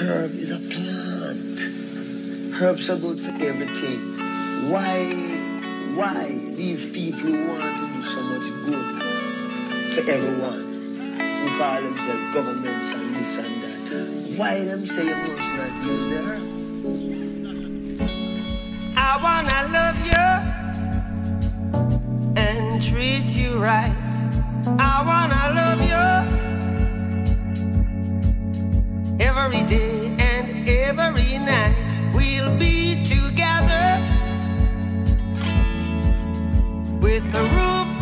Herb is a plant. Herbs are good for everything. Why, why these people want to do so much good for everyone, who call themselves governments and this and that, why them say you must not use the herb? I wanna love you and treat you right. I wanna love you every day and every night. We'll be together with the roof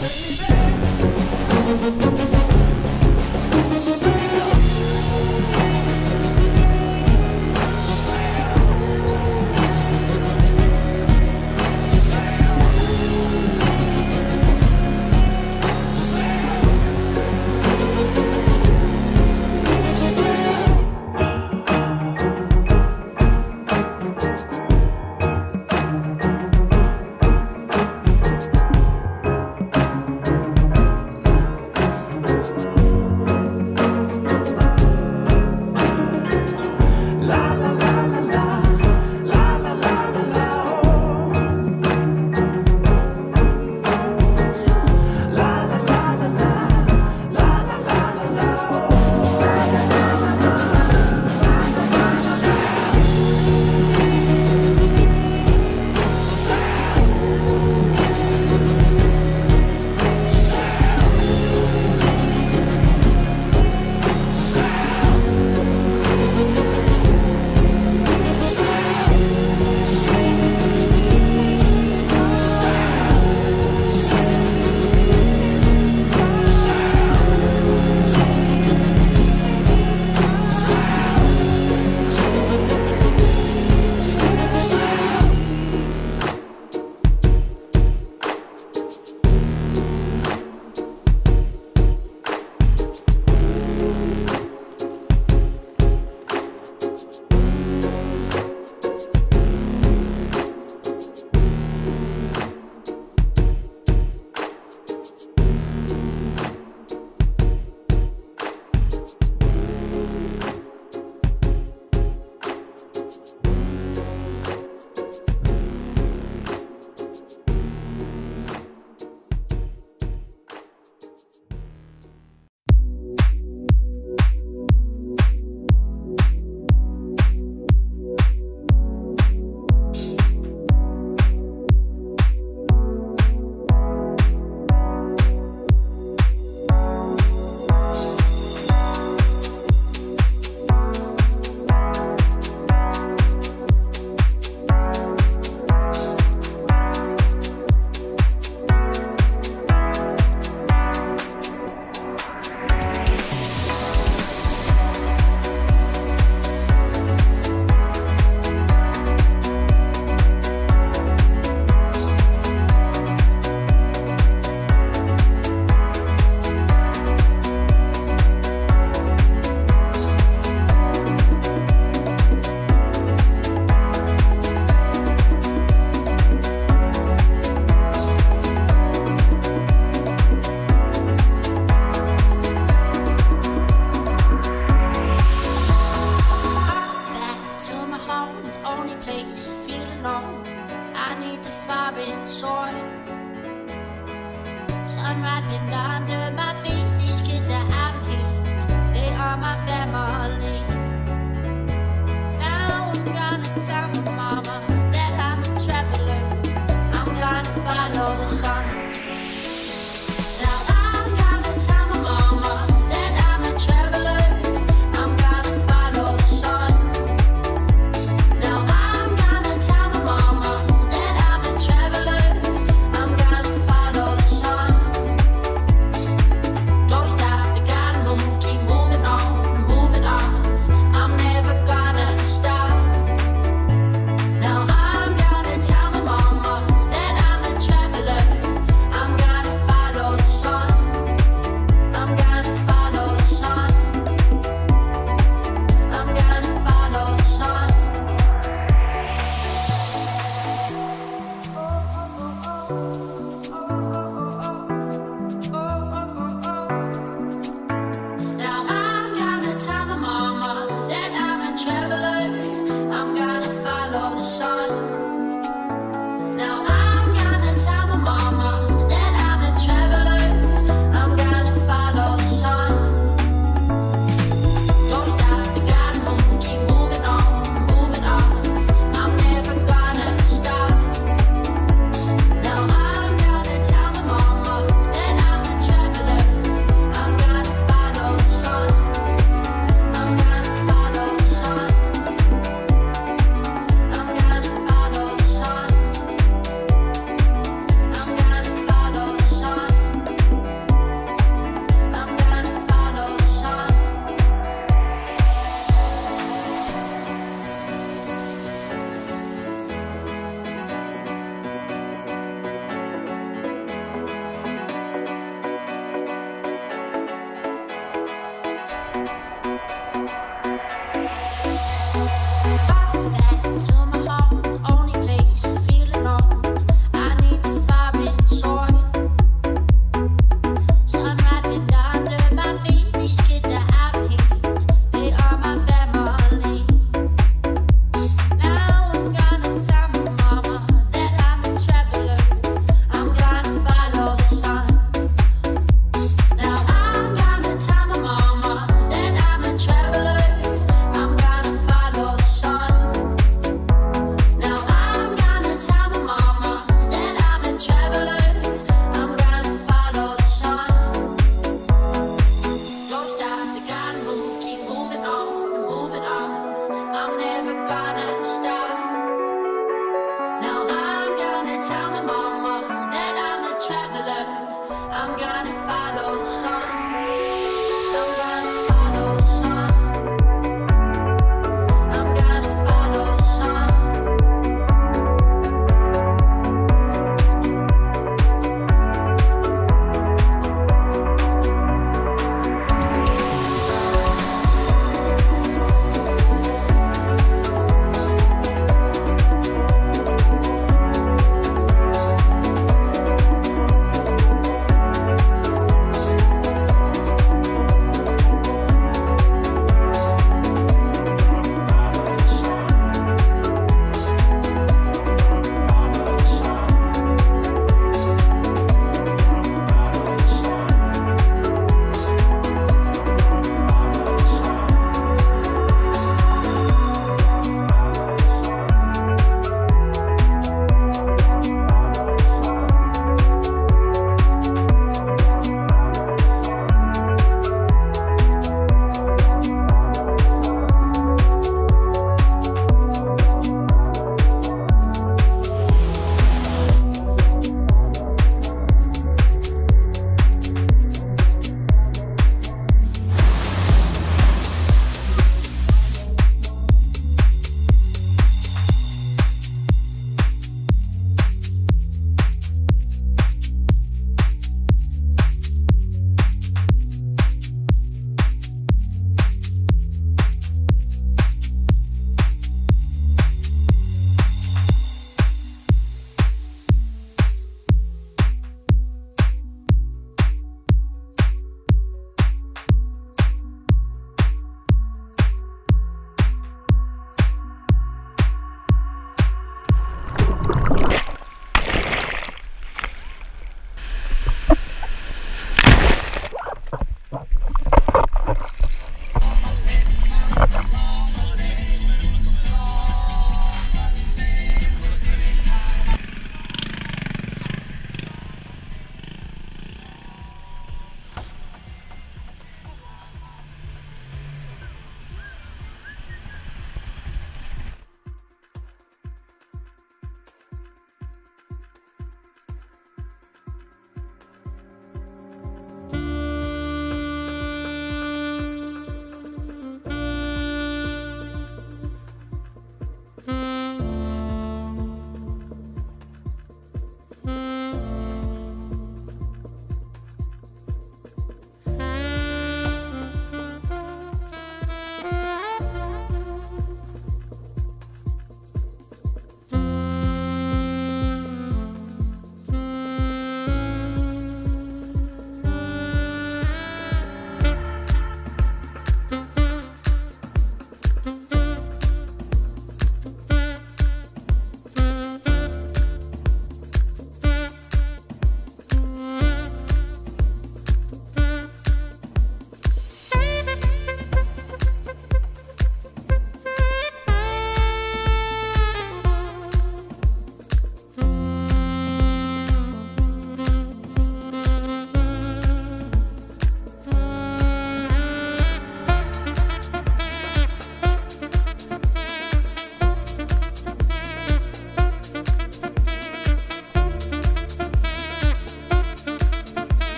Baby. Under my feet. These kids here. They are my family. Now I'm gonna